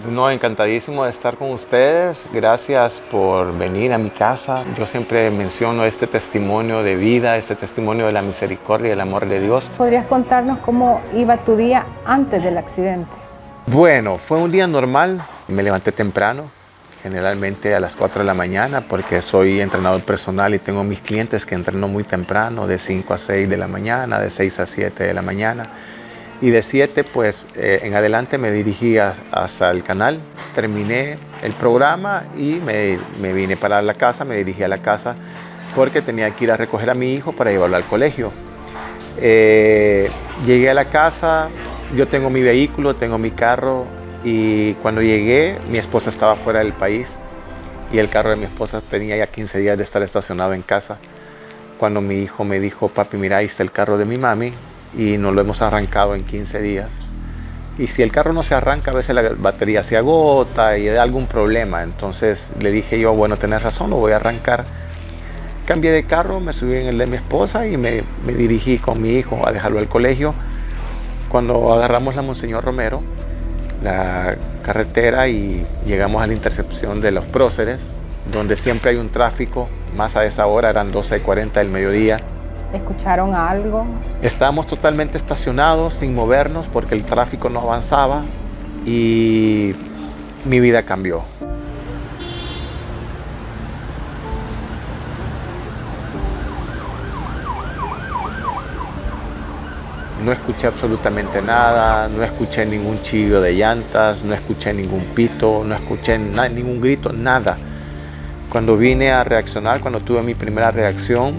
No, encantadísimo de estar con ustedes. Gracias por venir a mi casa. Yo siempre menciono este testimonio de vida, este testimonio de la misericordia y el amor de Dios. ¿Podrías contarnos cómo iba tu día antes del accidente? Bueno, fue un día normal. Me levanté temprano, generalmente a las 4 de la mañana, porque soy entrenador personal y tengo mis clientes que entreno muy temprano, de 5 a 6 de la mañana, de 6 a 7 de la mañana. Y de 7 pues eh, en adelante me dirigí hasta el canal, terminé el programa y me, me, vine para la casa, me dirigí a la casa porque tenía que ir a recoger a mi hijo para llevarlo al colegio. Eh, llegué a la casa, yo tengo mi vehículo, tengo mi carro y cuando llegué mi esposa estaba fuera del país y el carro de mi esposa tenía ya 15 días de estar estacionado en casa. Cuando mi hijo me dijo, papi, mira, ahí está el carro de mi mami, y no lo hemos arrancado en 15 días. Y si el carro no se arranca, a veces la batería se agota y hay algún problema. Entonces le dije yo, bueno, tenés razón, lo voy a arrancar. Cambié de carro, me subí en el de mi esposa y me, me dirigí con mi hijo a dejarlo al colegio. Cuando agarramos la Monseñor Romero, la carretera y llegamos a la intercepción de los próceres, donde siempre hay un tráfico, más a esa hora eran 12.40 del mediodía ¿Escucharon algo? Estábamos totalmente estacionados, sin movernos, porque el tráfico no avanzaba y mi vida cambió. No escuché absolutamente nada, no escuché ningún chillo de llantas, no escuché ningún pito, no escuché ningún grito, nada. Cuando vine a reaccionar, cuando tuve mi primera reacción,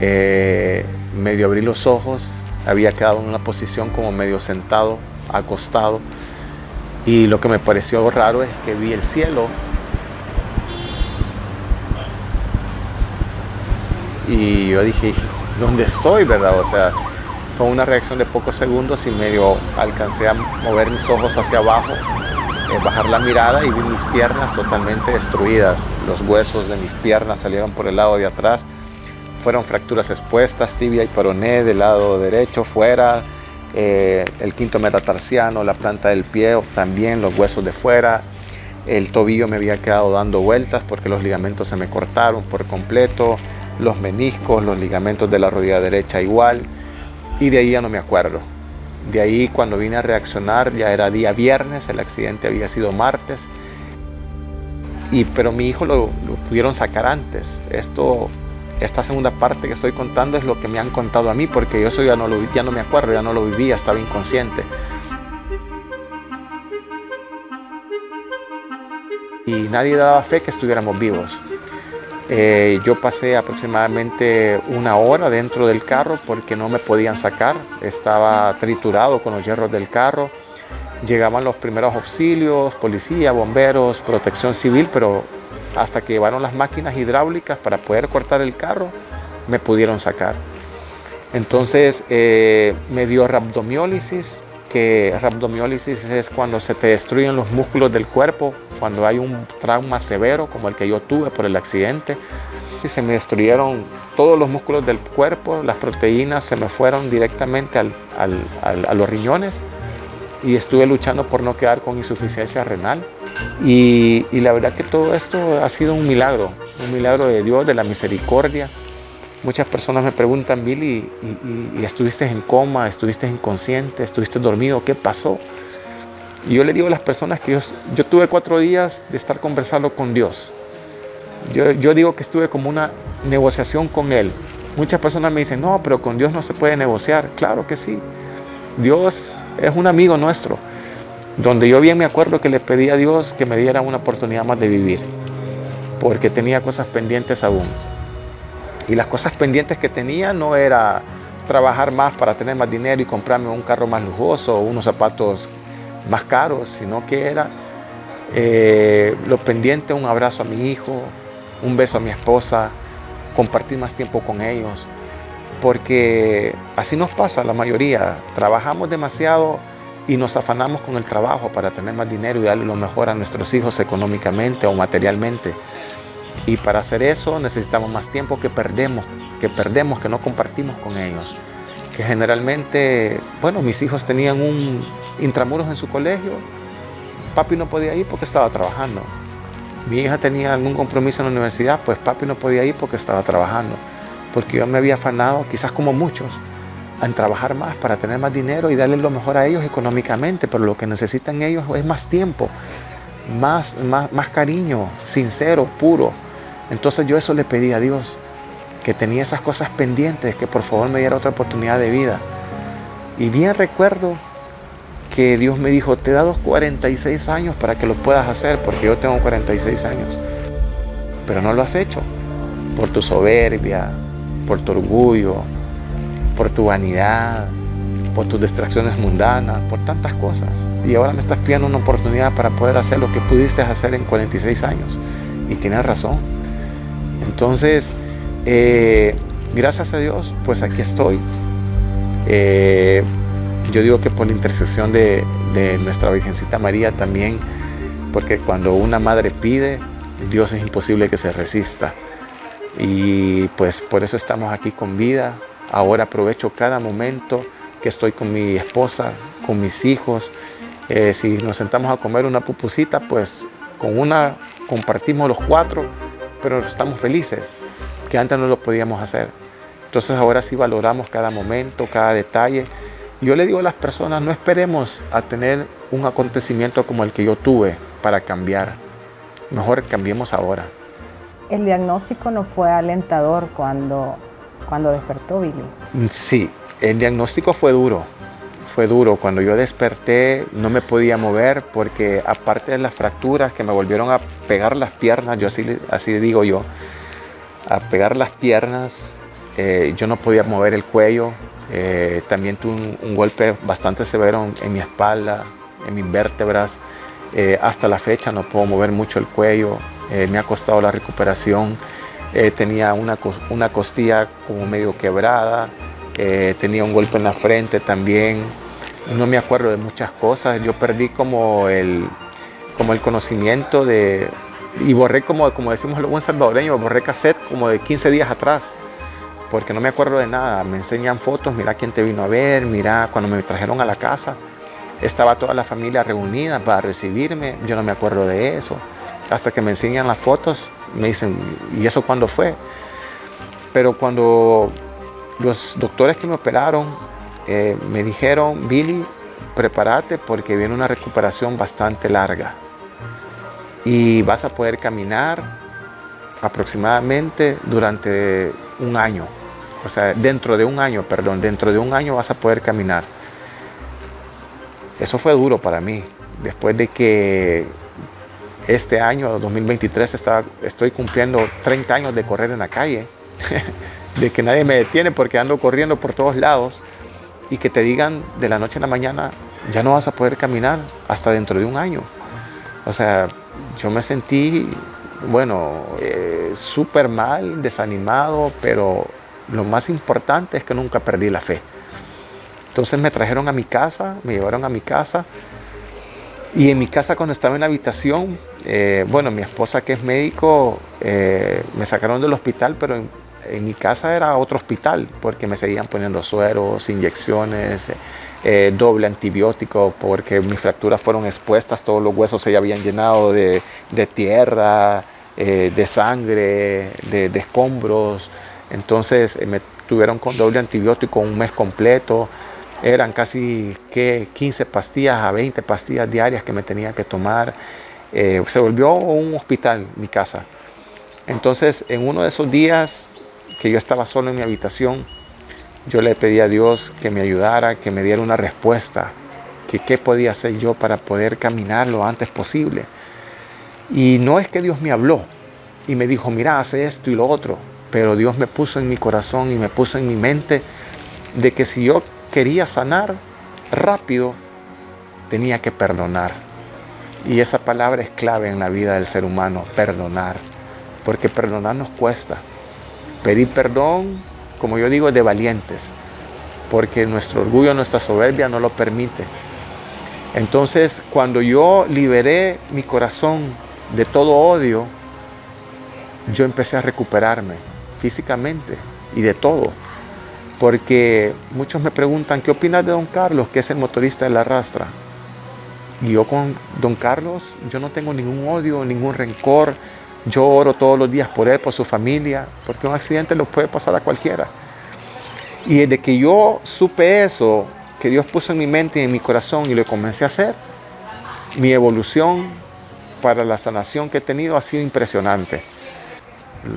eh, medio abrí los ojos, había quedado en una posición como medio sentado, acostado. Y lo que me pareció raro es que vi el cielo. Y yo dije, ¿dónde estoy, verdad? O sea, fue una reacción de pocos segundos y medio alcancé a mover mis ojos hacia abajo, eh, bajar la mirada y vi mis piernas totalmente destruidas. Los huesos de mis piernas salieron por el lado de atrás fueron fracturas expuestas, tibia y peroné del lado derecho, fuera, eh, el quinto metatarsiano, la planta del pie, también los huesos de fuera, el tobillo me había quedado dando vueltas porque los ligamentos se me cortaron por completo, los meniscos, los ligamentos de la rodilla derecha igual, y de ahí ya no me acuerdo. De ahí cuando vine a reaccionar ya era día viernes, el accidente había sido martes, y, pero mi hijo lo, lo pudieron sacar antes. Esto esta segunda parte que estoy contando es lo que me han contado a mí, porque yo ya no, lo, ya no me acuerdo, ya no lo vivía, estaba inconsciente. Y nadie daba fe que estuviéramos vivos. Eh, yo pasé aproximadamente una hora dentro del carro porque no me podían sacar, estaba triturado con los hierros del carro. Llegaban los primeros auxilios, policía, bomberos, protección civil, pero hasta que llevaron las máquinas hidráulicas para poder cortar el carro, me pudieron sacar. Entonces eh, me dio rhabdomiólisis, que rhabdomiólisis es cuando se te destruyen los músculos del cuerpo, cuando hay un trauma severo como el que yo tuve por el accidente. Y se me destruyeron todos los músculos del cuerpo, las proteínas se me fueron directamente a los riñones y estuve luchando por no quedar con insuficiencia renal. Y, la verdad que todo esto ha sido un milagro, un milagro de Dios, de la misericordia. Muchas personas me preguntan, Billy, ¿y, estuviste en coma, estuviste inconsciente, estuviste dormido? ¿Qué pasó? Y yo le digo a las personas que yo, tuve cuatro días de estar conversando con Dios. Yo, yo digo que estuve como una negociación con Él. Muchas personas me dicen, no, pero con Dios no se puede negociar. Claro que sí. Dios es un amigo nuestro, donde yo bien me acuerdo que le pedí a Dios que me diera una oportunidad más de vivir, porque tenía cosas pendientes aún. Y las cosas pendientes que tenía no era trabajar más para tener más dinero y comprarme un carro más lujoso o unos zapatos más caros, sino que era eh, lo pendiente, un abrazo a mi hijo, un beso a mi esposa, compartir más tiempo con ellos, porque así nos pasa la mayoría. Trabajamos demasiado y nos afanamos con el trabajo para tener más dinero y darle lo mejor a nuestros hijos económicamente o materialmente. Y para hacer eso necesitamos más tiempo que perdemos, que perdemos, que no compartimos con ellos. Que generalmente, bueno, mis hijos tenían un intramuros en su colegio papi no podía ir porque estaba trabajando. Mi hija tenía algún compromiso en la universidad, pues papi no podía ir porque estaba trabajando. Porque yo me había afanado, quizás como muchos, en trabajar más para tener más dinero y darle lo mejor a ellos económicamente, pero lo que necesitan ellos es más tiempo, más, más, más cariño, sincero, puro. Entonces yo eso le pedí a Dios, que tenía esas cosas pendientes, que por favor me diera otra oportunidad de vida. Y bien recuerdo que Dios me dijo, te he dado 46 años para que lo puedas hacer, porque yo tengo 46 años. Pero no lo has hecho por tu soberbia, por tu orgullo, por tu vanidad, por tus distracciones mundanas, por tantas cosas. Y ahora me estás pidiendo una oportunidad para poder hacer lo que pudiste hacer en 46 años. Y tienes razón. Entonces, eh, gracias a Dios, pues aquí estoy. Eh, yo digo que por la intercesión de, nuestra Virgencita María también, porque cuando una madre pide, Dios es imposible que se resista. Y pues por eso estamos aquí con vida. Ahora aprovecho cada momento que estoy con mi esposa, con mis hijos. Eh, si nos sentamos a comer una pupusita, pues con una compartimos los cuatro, pero estamos felices, que antes no lo podíamos hacer. Entonces ahora sí valoramos cada momento, cada detalle yo le digo a las personas, no esperemos a tener un acontecimiento como el que yo tuve para cambiar. Mejor cambiemos ahora. El diagnóstico no fue alentador cuando, cuando despertó Billy. Sí, el diagnóstico fue duro. Fue duro. Cuando yo desperté no me podía mover porque aparte de las fracturas que me volvieron a pegar las piernas, yo así, así digo yo, a pegar las piernas, eh, yo no podía mover el cuello, eh, también tuve un, golpe bastante severo en, mi espalda, en mis vértebras. Eh, hasta la fecha no puedo mover mucho el cuello, eh, me ha costado la recuperación. tenía una, una, costilla como medio quebrada, tenía un golpe en la frente también. No me acuerdo de muchas cosas. Yo perdí como el, como el conocimiento de... Y borré como, como decimos los buen salvadoreños, borré cassette como de 15 días atrás porque no me acuerdo de nada. Me enseñan fotos, mira quién te vino a ver, mira cuando me trajeron a la casa. Estaba toda la familia reunida para recibirme, yo no me acuerdo de eso. Hasta que me enseñan las fotos, me dicen, ¿y eso cuándo fue? Pero cuando los doctores que me operaron eh, me dijeron, Billy, prepárate porque viene una recuperación bastante larga y vas a poder caminar aproximadamente durante un año. O sea, dentro de un año, perdón, dentro de un año vas a poder caminar. Eso fue duro para mí. Después de que este año, 2023, estaba, estoy cumpliendo 30 años de correr en la calle, de que nadie me detiene porque ando corriendo por todos lados y que te digan de la noche a la mañana, ya no vas a poder caminar hasta dentro de un año. O sea, yo me sentí bueno, eh, súper mal, desanimado, pero lo más importante es que nunca perdí la fe. Entonces me trajeron a mi casa, me llevaron a mi casa. Y en mi casa cuando estaba en la habitación, eh, bueno, mi esposa que es médico, eh, me sacaron del hospital, pero en, mi casa era otro hospital, porque me seguían poniendo sueros, inyecciones, eh, doble antibiótico porque mis fracturas fueron expuestas, todos los huesos se habían llenado de, tierra, de sangre, de, escombros. Entonces me tuvieron con doble antibiótico un mes completo. Eran casi que 15 pastillas a 20 pastillas diarias que me tenía que tomar. Se volvió un hospital mi casa. Entonces en uno de esos días que yo estaba solo en mi habitación, yo le pedí a Dios que me ayudara, que me diera una respuesta, que qué podía hacer yo para poder caminar lo antes posible. Y no es que Dios me habló y me dijo, mira, hace esto y lo otro, pero Dios me puso en mi corazón y me puso en mi mente de que si yo quería sanar rápido, tenía que perdonar. Y esa palabra es clave en la vida del ser humano, perdonar, porque perdonar nos cuesta. Pedir perdón como yo digo, de valientes, porque nuestro orgullo, nuestra soberbia no lo permite. Entonces, cuando yo liberé mi corazón de todo odio, yo empecé a recuperarme físicamente y de todo. Porque muchos me preguntan, ¿qué opinas de don Carlos, que es el motorista de la rastra? Y yo con don Carlos, yo no tengo ningún odio, ningún rencor. Yo oro todos los días por él, por su familia, porque un accidente lo puede pasar a cualquiera. Y desde que yo supe eso, que Dios puso en mi mente y en mi corazón y lo comencé a hacer, mi evolución para la sanación que he tenido ha sido impresionante.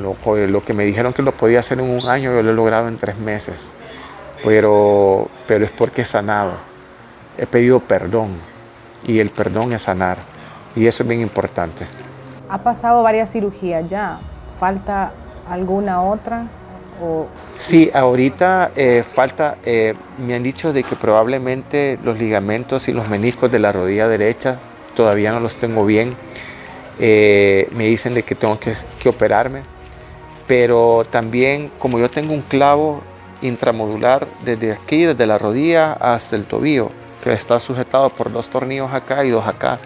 Lo, lo, que me dijeron que lo podía hacer en un año, yo lo he logrado en tres meses. Pero, pero es porque he sanado. He pedido perdón. Y el perdón es sanar. Y eso es bien importante. Ha pasado varias cirugías ya. ¿Falta alguna otra? O... Sí, ahorita eh, falta, eh, me han dicho de que probablemente los ligamentos y los meniscos de la rodilla derecha todavía no los tengo bien. Eh, me dicen de que tengo que, que operarme pero también como yo tengo un clavo intramodular desde aquí, desde la rodilla hasta el tobillo, está sujetado por dos tornillos acá y dos acá.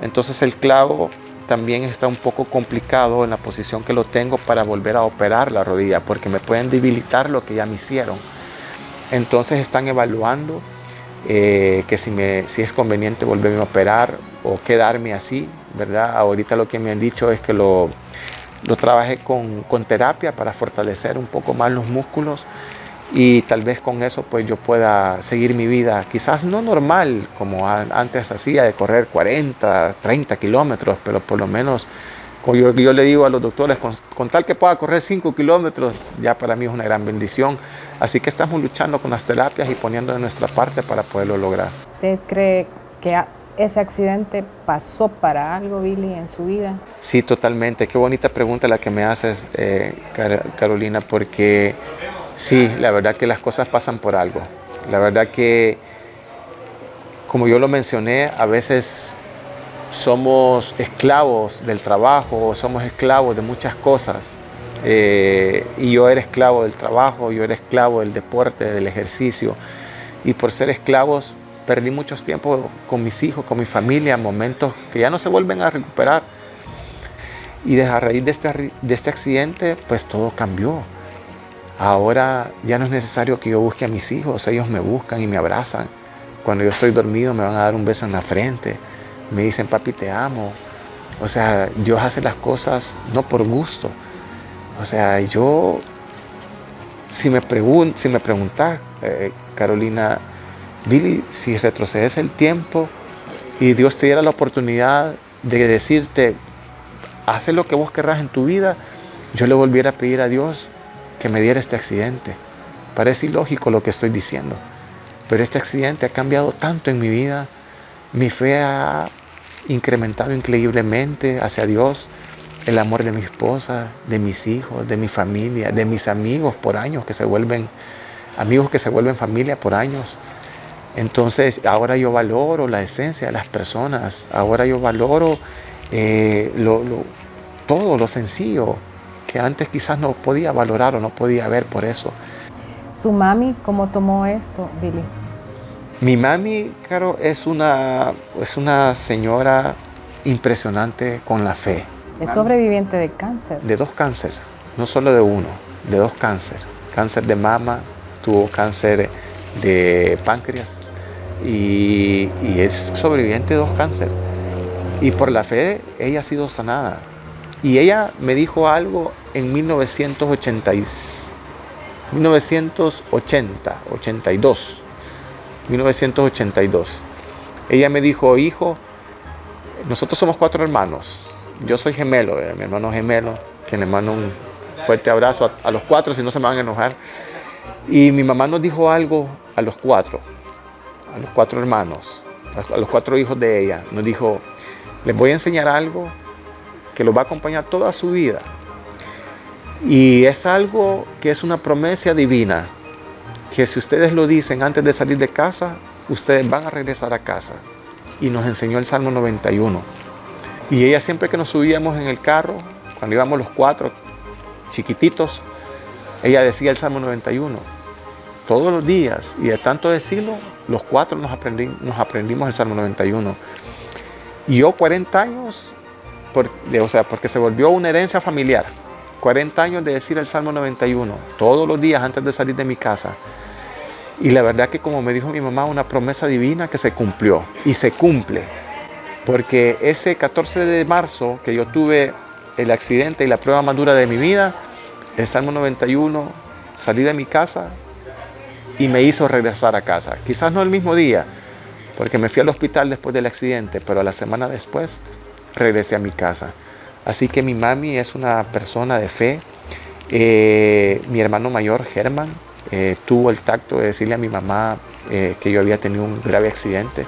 Entonces el clavo también está un poco complicado en la posición que lo tengo para volver a operar la rodilla, porque me pueden debilitar lo que ya me hicieron. Entonces están evaluando eh, que si, me, si es conveniente volverme a operar o quedarme así, ¿verdad? Ahorita lo que me han dicho es que lo, lo trabajé con, con, terapia para fortalecer un poco más los músculos y tal vez con eso pues yo pueda seguir mi vida, quizás no normal como antes hacía de correr 40, 30 kilómetros, pero por lo menos yo, yo le digo a los doctores, con, con, tal que pueda correr 5 kilómetros, ya para mí es una gran bendición. Así que estamos luchando con las terapias y poniendo de nuestra parte para poderlo lograr. ¿Usted cree que ese accidente pasó para algo, Billy, en su vida? Sí, totalmente. Qué bonita pregunta la que me haces, eh, Carolina, porque sí, la verdad que las cosas pasan por algo. La verdad que, como yo lo mencioné, a veces somos esclavos del trabajo, somos esclavos de muchas cosas. Eh, y yo era esclavo del trabajo, yo era esclavo del deporte, del ejercicio. Y por ser esclavos perdí mucho tiempo con mis hijos, con mi familia, momentos que ya no se vuelven a recuperar. Y a raíz este, de este accidente, pues todo cambió. Ahora ya no es necesario que yo busque a mis hijos, ellos me buscan y me abrazan. Cuando yo estoy dormido me van a dar un beso en la frente, me dicen, papi, te amo. O sea, Dios hace las cosas no por gusto. O sea, yo, si me, pregun si me preguntas, eh, Carolina, Billy, si retrocedes el tiempo y Dios te diera la oportunidad de decirte, haz lo que vos querrás en tu vida, yo le volviera a pedir a Dios que me diera este accidente. Parece ilógico lo que estoy diciendo, pero este accidente ha cambiado tanto en mi vida, mi fe ha incrementado increíblemente hacia Dios, el amor de mi esposa, de mis hijos, de mi familia, de mis amigos por años que se vuelven amigos que se vuelven familia por años. Entonces ahora yo valoro la esencia de las personas, ahora yo valoro eh, todo lo sencillo que antes quizás no podía valorar o no podía ver por eso. ¿Su mami cómo tomó esto, Billy? Mi mami, claro, es una, es una señora impresionante con la fe. Es sobreviviente de cáncer. De dos cánceres, no solo de uno, de dos cánceres. Cáncer de mama, tuvo cáncer de páncreas y, es sobreviviente de dos cánceres. Y por la fe ella ha sido sanada. Y ella me dijo algo en 1980, 1980, 82, 1982. Ella me dijo, hijo, nosotros somos cuatro hermanos. Yo soy gemelo, eh, mi hermano gemelo, que le mando un fuerte abrazo a los cuatro, si no se me van a enojar. Y mi mamá nos dijo algo a los cuatro a los cuatro hermanos, a los cuatro hijos de ella, nos dijo, les voy a enseñar algo que los va a acompañar toda su vida. Y es algo que es una promesa divina, que si ustedes lo dicen antes de salir de casa, ustedes van a regresar a casa. Y nos enseñó el Salmo 91. Y ella siempre que nos subíamos en el carro, cuando íbamos los cuatro chiquititos, ella decía el Salmo 91 todos los días y de tanto decirlo, los cuatro nos, nos aprendimos el Salmo 91. Y yo 40 años, o sea, porque se volvió una herencia familiar, 40 años de decir el Salmo 91, todos los días antes de salir de mi casa. Y la verdad que como me dijo mi mamá, una promesa divina que se cumplió y se cumple. Porque ese 14 de marzo que yo tuve el accidente y la prueba más dura de mi vida, el Salmo 91, salí de mi casa y me hizo regresar a casa. Quizás no el mismo día, porque me fui al hospital después del accidente, pero a la semana después regresé a mi casa. Así que mi mami es una persona de fe. Eh, mi hermano mayor, Germán, eh, tuvo el tacto de decirle a mi mamá eh, que yo había tenido un grave accidente.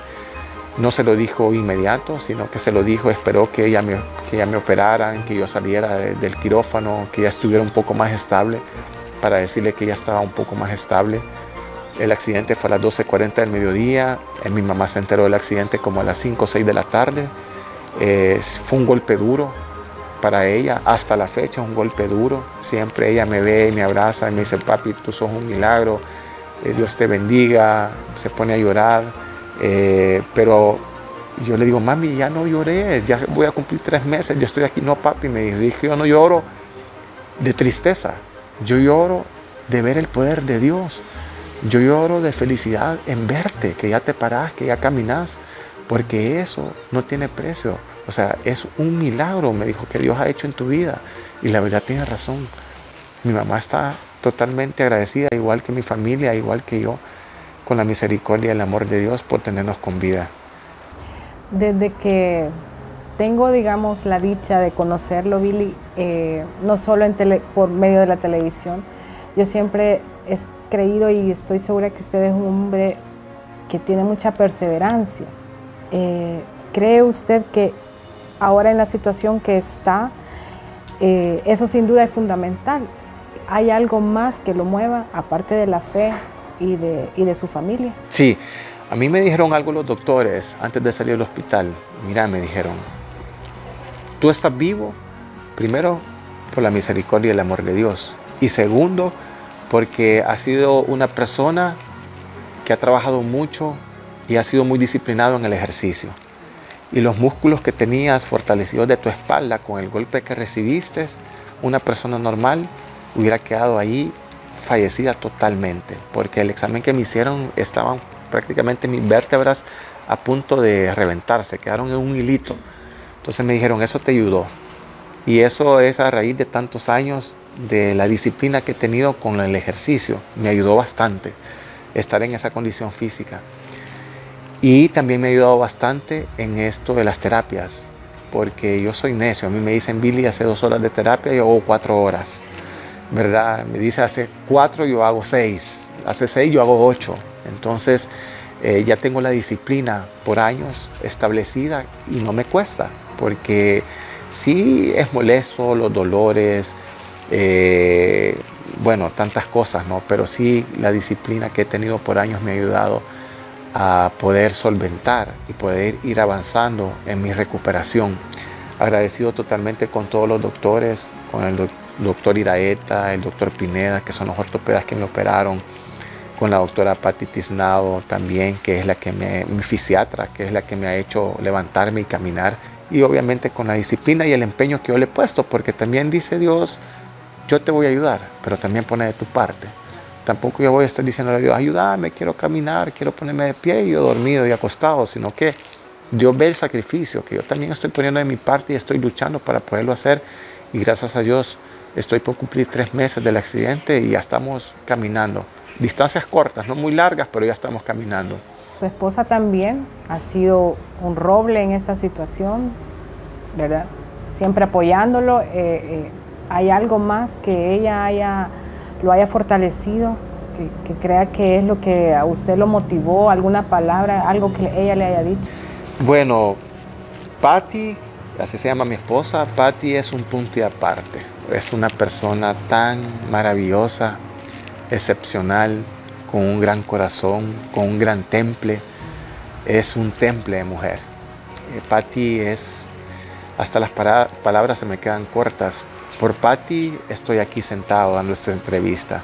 No se lo dijo inmediato, sino que se lo dijo, esperó que ella me, que ella me operaran, que yo saliera del quirófano, que ella estuviera un poco más estable, para decirle que ella estaba un poco más estable. El accidente fue a las 12.40 del mediodía, mi mamá se enteró del accidente como a las 5 o 6 de la tarde. fue un golpe duro, para ella, hasta la fecha es un golpe duro. Siempre ella me ve, me abraza y me dice, papi, tú sos un milagro, eh, Dios te bendiga, se pone a llorar. Eh, pero yo le digo, mami, ya no lloré, ya voy a cumplir tres meses, ya estoy aquí. No, papi, me dice, yo no lloro de tristeza, yo lloro de ver el poder de Dios. Yo lloro de felicidad en verte, que ya te parás, que ya caminas, porque eso no tiene precio. O sea, es un milagro, me dijo, que Dios ha hecho en tu vida. Y la verdad tiene razón. Mi mamá está totalmente agradecida, igual que mi familia, igual que yo, con la misericordia y el amor de Dios por tenernos con vida. Desde que tengo, digamos, la dicha de conocerlo, Billy, eh, no solo en por medio de la televisión, yo siempre he creído y estoy segura que usted es un hombre que tiene mucha perseverancia. Eh, ¿Cree usted que ahora en la situación que está, eh, eso sin duda es fundamental. ¿Hay algo más que lo mueva aparte de la fe y de, su familia? Sí, a mí me dijeron algo los doctores antes de salir del hospital. Mira, me dijeron, tú estás vivo, primero por la misericordia y el amor de Dios. Y segundo, porque has sido una persona que ha trabajado mucho y ha sido muy disciplinado en el ejercicio y los músculos que tenías fortalecidos de tu espalda con el golpe que recibiste, una persona normal hubiera quedado ahí fallecida totalmente, porque el examen que me hicieron estaban prácticamente mis vértebras a punto de reventarse, quedaron en un hilito. Entonces me dijeron, eso te ayudó. Y eso es a raíz de tantos años de la disciplina que he tenido con el ejercicio. Me ayudó bastante estar en esa condición física. Y también me ha ayudado bastante en esto de las terapias, porque yo soy necio. A mí me dicen, Billy, hace dos horas de terapia, yo hago cuatro horas. ¿Verdad? Me dice, hace cuatro, yo hago seis. Hace seis, yo hago ocho. Entonces, eh, ya tengo la disciplina por años establecida y no me cuesta, porque sí es molesto los dolores, eh, bueno, tantas cosas, ¿no? Pero sí la disciplina que he tenido por años me ha ayudado a poder solventar y poder ir avanzando en mi recuperación. Agradecido totalmente con todos los doctores, con el doctor Iraeta, el doctor Pineda, que son los ortopedas que me operaron, con la doctora Patti Tiznado también, que es la que me, mi fisiatra, que es la que me ha hecho levantarme y caminar. Y obviamente con la disciplina y el empeño que yo le he puesto, porque también dice Dios, yo te voy a ayudar, pero también pone de tu parte. Tampoco yo voy a estar diciendo a Dios, ayúdame, quiero caminar, quiero ponerme de pie y yo dormido y acostado, sino que Dios ve el sacrificio, que yo también estoy poniendo de mi parte y estoy luchando para poderlo hacer. Y gracias a Dios estoy por cumplir tres meses del accidente y ya estamos caminando. Distancias cortas, no muy largas, pero ya estamos caminando. Tu esposa también ha sido un roble en esta situación, ¿verdad? Siempre apoyándolo. Eh, eh, ¿Hay algo más que ella haya lo haya fortalecido, que, crea que es lo que a usted lo motivó, alguna palabra, algo que ella le haya dicho. Bueno, Patty, así se llama mi esposa, Patty es un punto y aparte. Es una persona tan maravillosa, excepcional, con un gran corazón, con un gran temple. Es un temple de mujer. Eh, Patty es, hasta las palabras se me quedan cortas, por Patty estoy aquí sentado dando esta entrevista.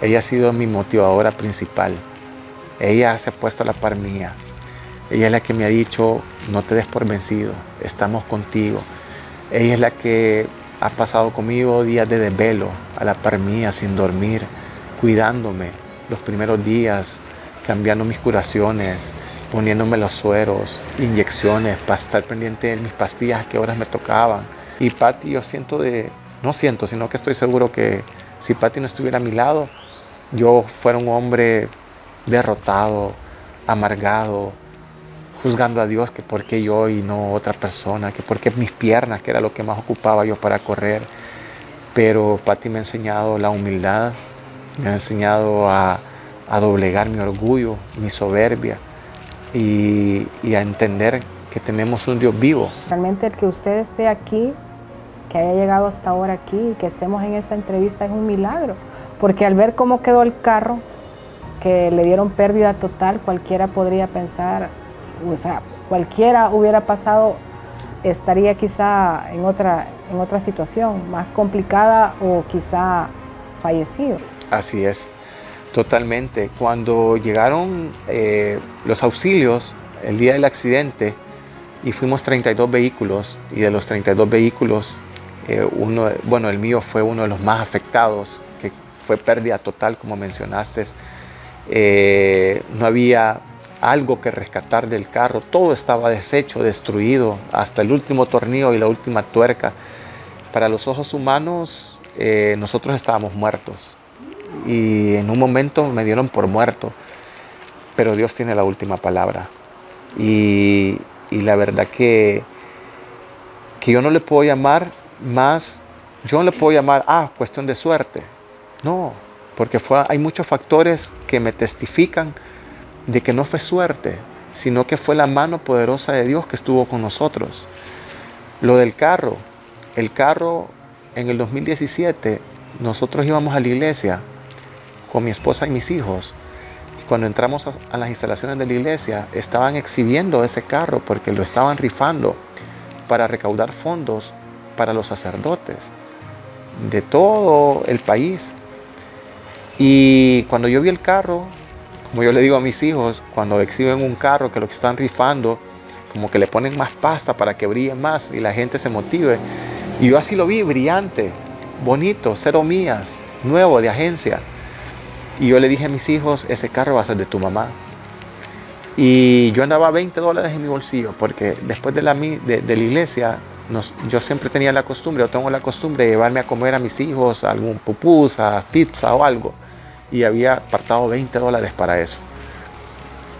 Ella ha sido mi motivadora principal. Ella se ha puesto a la par mía. Ella es la que me ha dicho, no te des por vencido, estamos contigo. Ella es la que ha pasado conmigo días de desvelo, a la par mía, sin dormir, cuidándome los primeros días, cambiando mis curaciones, poniéndome los sueros, inyecciones, para estar pendiente de mis pastillas, a qué horas me tocaban. Y Patty, yo siento de, no siento, sino que estoy seguro que si Patty no estuviera a mi lado, yo fuera un hombre derrotado, amargado, juzgando a Dios que por qué yo y no otra persona, que por qué mis piernas, que era lo que más ocupaba yo para correr. Pero Patti me ha enseñado la humildad, me ha enseñado a, doblegar mi orgullo, mi soberbia y, y a entender que tenemos un Dios vivo. Realmente el que usted esté aquí, que haya llegado hasta ahora aquí, que estemos en esta entrevista es un milagro, porque al ver cómo quedó el carro, que le dieron pérdida total, cualquiera podría pensar, o sea, cualquiera hubiera pasado, estaría quizá en otra, en otra situación más complicada o quizá fallecido. Así es, totalmente. Cuando llegaron eh, los auxilios el día del accidente y fuimos 32 vehículos y de los 32 vehículos, eh, uno, bueno, el mío fue uno de los más afectados, que fue pérdida total, como mencionaste. Eh, no había algo que rescatar del carro, todo estaba deshecho, destruido, hasta el último tornillo y la última tuerca. Para los ojos humanos eh, nosotros estábamos muertos y en un momento me dieron por muerto, pero Dios tiene la última palabra. Y, la verdad que, que yo no le puedo llamar más, yo no le puedo llamar, ah, cuestión de suerte. No, porque hay muchos factores que me testifican de que no fue suerte, sino que fue la mano poderosa de Dios que estuvo con nosotros. Lo del carro, el carro en el 2017, nosotros íbamos a la iglesia con mi esposa y mis hijos. Y cuando entramos a, las instalaciones de la iglesia, estaban exhibiendo ese carro porque lo estaban rifando para recaudar fondos para los sacerdotes de todo el país. Y cuando yo vi el carro, como yo le digo a mis hijos, cuando exhiben un carro que lo que están rifando, como que le ponen más pasta para que brille más y la gente se motive. Y yo así lo vi, brillante, bonito, cero mías, nuevo, de agencia. Y yo le dije a mis hijos, ese carro va a ser de tu mamá. Y yo andaba 20 dólares en mi bolsillo, porque después de la, de, la iglesia, yo siempre tenía la costumbre, o tengo la costumbre de llevarme a comer a mis hijos algún pupusa, pizza o algo y había apartado 20 dólares para eso.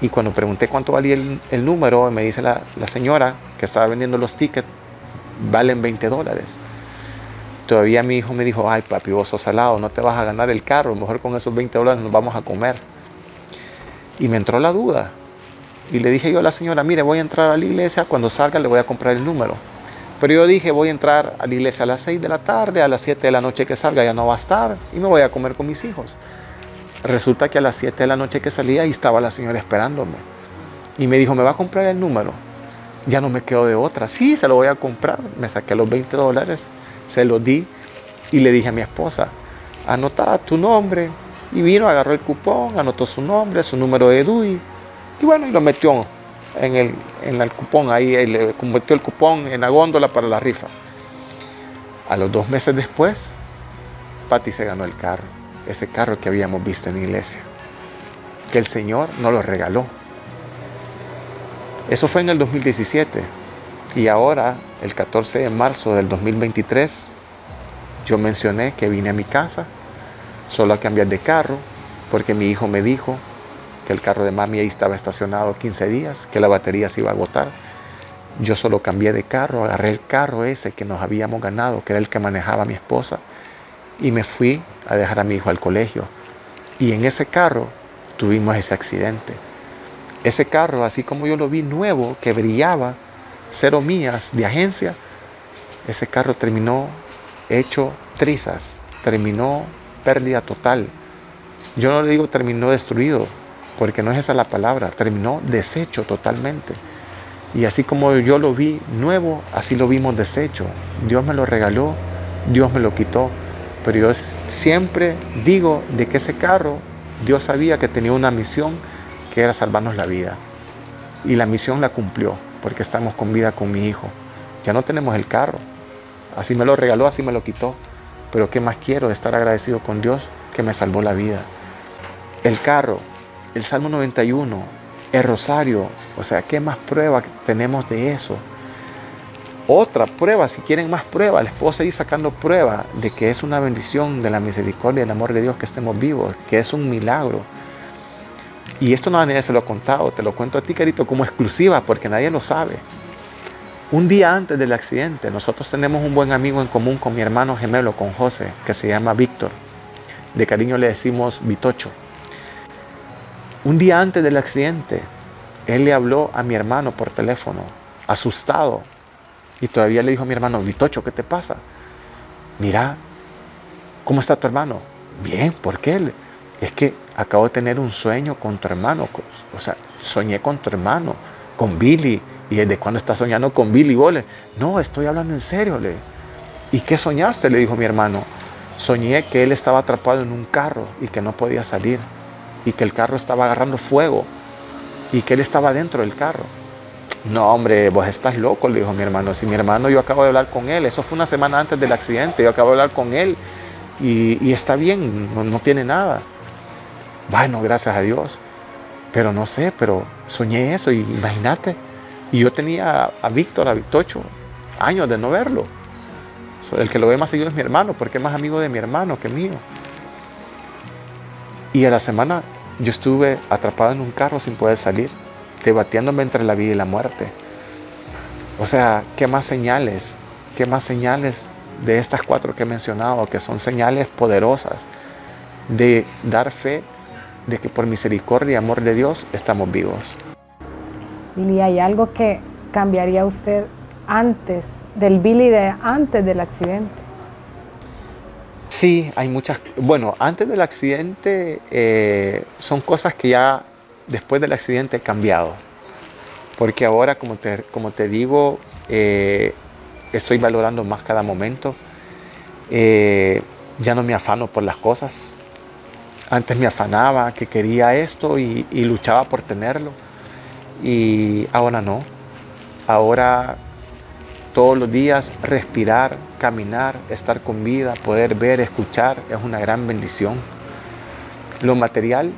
Y cuando pregunté cuánto valía el, número, me dice la, señora que estaba vendiendo los tickets, valen 20 dólares. Todavía mi hijo me dijo, ay papi, vos sos salado, no te vas a ganar el carro, mejor con esos 20 dólares nos vamos a comer. Y me entró la duda. Y le dije yo a la señora, mire, voy a entrar a la iglesia, cuando salga le voy a comprar el número. Pero yo dije, voy a entrar a la iglesia a las 6 de la tarde, a las 7 de la noche que salga ya no va a estar y me voy a comer con mis hijos. Resulta que a las 7 de la noche que salía ahí estaba la señora esperándome. Y me dijo, ¿me va a comprar el número? Ya no me quedo de otra. Sí, se lo voy a comprar. Me saqué los 20 dólares, se los di y le dije a mi esposa, anota tu nombre. Y vino, agarró el cupón, anotó su nombre, su número de DUI. Y bueno, y lo metió en el, en el cupón, ahí le convirtió el cupón en la góndola para la rifa. A los dos meses después, Patty se ganó el carro ese carro que habíamos visto en la iglesia, que el Señor nos lo regaló. Eso fue en el 2017 y ahora, el 14 de marzo del 2023, yo mencioné que vine a mi casa solo a cambiar de carro porque mi hijo me dijo que el carro de mami ahí estaba estacionado 15 días, que la batería se iba a agotar. Yo solo cambié de carro, agarré el carro ese que nos habíamos ganado, que era el que manejaba mi esposa, y me fui a dejar a mi hijo al colegio. Y en ese carro tuvimos ese accidente. Ese carro, así como yo lo vi nuevo, que brillaba, cero mías de agencia, ese carro terminó hecho trizas, terminó pérdida total. Yo no le digo terminó destruido, porque no es esa la palabra, terminó deshecho totalmente. Y así como yo lo vi nuevo, así lo vimos deshecho. Dios me lo regaló, Dios me lo quitó. Pero yo siempre digo de que ese carro, Dios sabía que tenía una misión que era salvarnos la vida. Y la misión la cumplió, porque estamos con vida con mi hijo. Ya no tenemos el carro. Así me lo regaló, así me lo quitó. Pero ¿qué más quiero? Estar agradecido con Dios que me salvó la vida. El carro, el Salmo 91, el rosario. O sea, ¿qué más prueba tenemos de eso? Otra prueba, si quieren más pruebas, les puedo seguir sacando prueba de que es una bendición de la misericordia y el amor de Dios que estemos vivos, que es un milagro. Y esto no nadie se lo ha contado, te lo cuento a ti, carito, como exclusiva, porque nadie lo sabe. Un día antes del accidente, nosotros tenemos un buen amigo en común con mi hermano gemelo, con José, que se llama Víctor. De cariño le decimos Vitocho. Un día antes del accidente, él le habló a mi hermano por teléfono, asustado, y todavía le dijo a mi hermano, Vitocho, ¿qué te pasa? Mira, ¿cómo está tu hermano? Bien, ¿por qué? Es que acabo de tener un sueño con tu hermano. O sea, soñé con tu hermano, con Billy. ¿Y desde cuándo estás soñando con Billy? Vole? No, estoy hablando en serio. Le. ¿Y qué soñaste? Le dijo mi hermano. Soñé que él estaba atrapado en un carro y que no podía salir. Y que el carro estaba agarrando fuego. Y que él estaba dentro del carro. No, hombre, vos estás loco, le dijo mi hermano. Si mi hermano, yo acabo de hablar con él, eso fue una semana antes del accidente, yo acabo de hablar con él y, está bien, no, tiene nada. Bueno, gracias a Dios. Pero no sé, pero soñé eso, y imagínate. Y yo tenía a Víctor, a Victocho, años de no verlo. El que lo ve más seguido es mi hermano, porque es más amigo de mi hermano que mío. Y a la semana yo estuve atrapado en un carro sin poder salir debatiéndome entre la vida y la muerte. O sea, ¿qué más señales? ¿Qué más señales de estas cuatro que he mencionado, que son señales poderosas de dar fe de que por misericordia y amor de Dios estamos vivos? Billy, ¿hay algo que cambiaría usted antes del Billy de antes del accidente? Sí, hay muchas. Bueno, antes del accidente eh, son cosas que ya después del accidente he cambiado. Porque ahora, como te, como te digo, eh, estoy valorando más cada momento. Eh, ya no me afano por las cosas. Antes me afanaba que quería esto y, y luchaba por tenerlo. Y ahora no. Ahora todos los días respirar, caminar, estar con vida, poder ver, escuchar, es una gran bendición. Lo material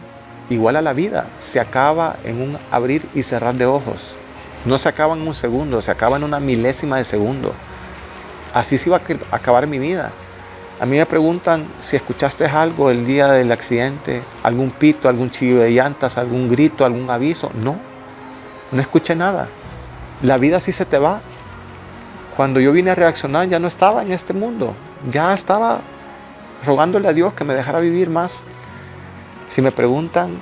igual a la vida, se acaba en un abrir y cerrar de ojos. No se acaba en un segundo, se acaba en una milésima de segundo. Así se iba a acabar mi vida. A mí me preguntan si escuchaste algo el día del accidente, algún pito, algún chillo de llantas, algún grito, algún aviso. No, no escuché nada. La vida sí se te va. Cuando yo vine a reaccionar ya no estaba en este mundo, ya estaba rogándole a Dios que me dejara vivir más. Si me preguntan,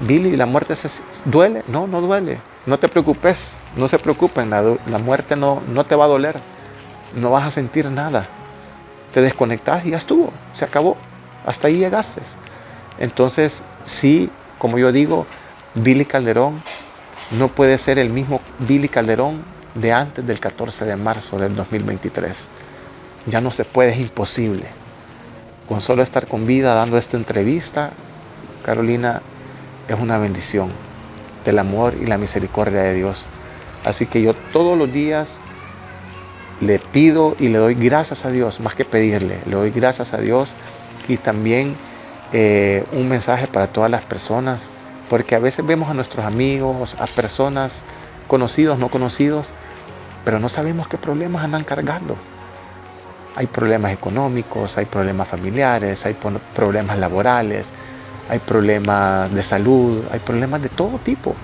Billy, ¿la muerte se duele? No, no duele. No te preocupes, no se preocupen, la, la, muerte no, no te va a doler. No vas a sentir nada. Te desconectas y ya estuvo, se acabó. Hasta ahí llegaste. Entonces, sí, como yo digo, Billy Calderón no puede ser el mismo Billy Calderón de antes del 14 de marzo del 2023. Ya no se puede, es imposible. Con solo estar con vida dando esta entrevista, Carolina, es una bendición del amor y la misericordia de Dios. Así que yo todos los días le pido y le doy gracias a Dios, más que pedirle, le doy gracias a Dios y también eh, un mensaje para todas las personas, porque a veces vemos a nuestros amigos, a personas conocidos, no conocidos, pero no sabemos qué problemas andan cargando. Hay problemas económicos, hay problemas familiares, hay problemas laborales, hay problemas de salud, hay problemas de todo tipo.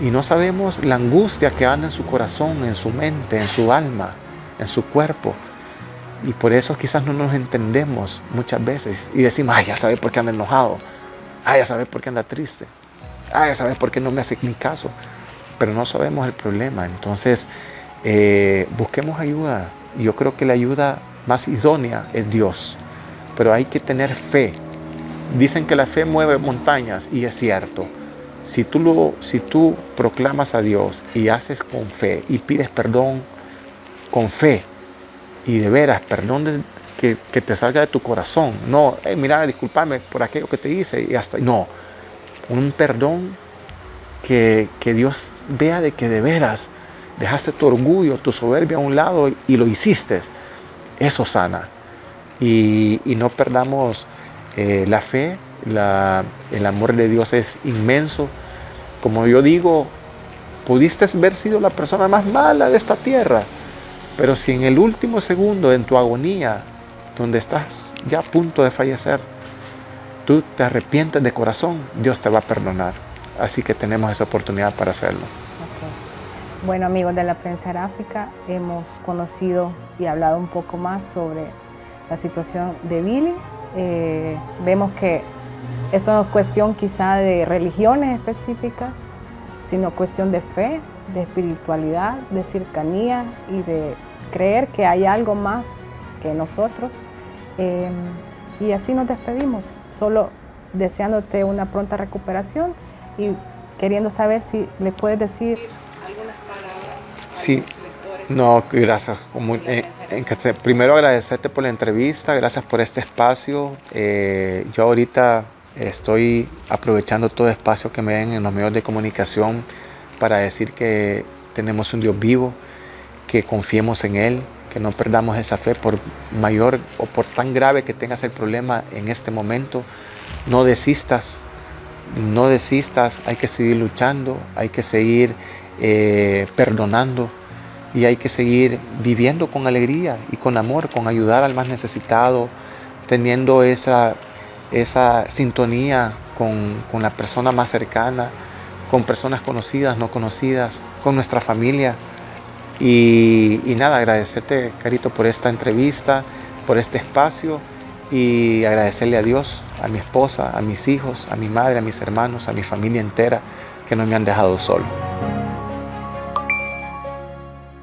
Y no sabemos la angustia que anda en su corazón, en su mente, en su alma, en su cuerpo. Y por eso quizás no nos entendemos muchas veces y decimos, ay, ya sabes por qué anda enojado, ay, ya sabes por qué anda triste, ay, ya sabes por qué no me hace ni caso. Pero no sabemos el problema. Entonces, eh, busquemos ayuda. Yo creo que la ayuda más idónea es Dios. Pero hay que tener fe Dicen que la fe mueve montañas y es cierto. Si tú, lo, si tú proclamas a Dios y haces con fe y pides perdón con fe y de veras, perdón que, te salga de tu corazón. No, mira, discúlpame por aquello que te hice y hasta. No, un perdón que, Dios vea de que de veras dejaste tu orgullo, tu soberbia a un lado y lo hiciste. Eso sana. Y, no perdamos eh, la fe, el amor de Dios es inmenso como yo digo, pudiste haber sido la persona más mala de esta tierra, pero si en el último segundo, en tu agonía, donde estás ya a punto de fallecer, tú te arrepientes de corazón, Dios te va a perdonar. Así que tenemos esa oportunidad para hacerlo. Bueno amigos de la prensa gráfica, hemos conocido y hablado un poco más sobre la situación de Billy. Eh, vemos que eso no es cuestión quizá de religiones específicas, sino cuestión de fe, de espiritualidad, de cercanía y de creer que hay algo más que nosotros. Eh, y así nos despedimos, solo deseándote una pronta recuperación y queriendo saber si le puedes decir algunas palabras. Sí, no, gracias. Eh, primero agradecerte por la entrevista, gracias por este espacio. Eh, yo ahorita estoy aprovechando todo espacio que me den en los medios de comunicación para decir que tenemos un Dios vivo, que confiemos en Él, que no perdamos esa fe por mayor o por tan grave que tengas el problema en este momento. No desistas, no desistas, hay que seguir luchando, hay que seguir eh, perdonando y hay que seguir viviendo con alegría y con amor, con ayudar al más necesitado, teniendo esa, esa sintonía con, con la persona más cercana, con personas conocidas, no conocidas, con nuestra familia. Y, y, nada, agradecerte, Carito, por esta entrevista, por este espacio y agradecerle a Dios, a mi esposa, a mis hijos, a mi madre, a mis hermanos, a mi familia entera, que no me han dejado solo.